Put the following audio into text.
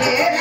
रे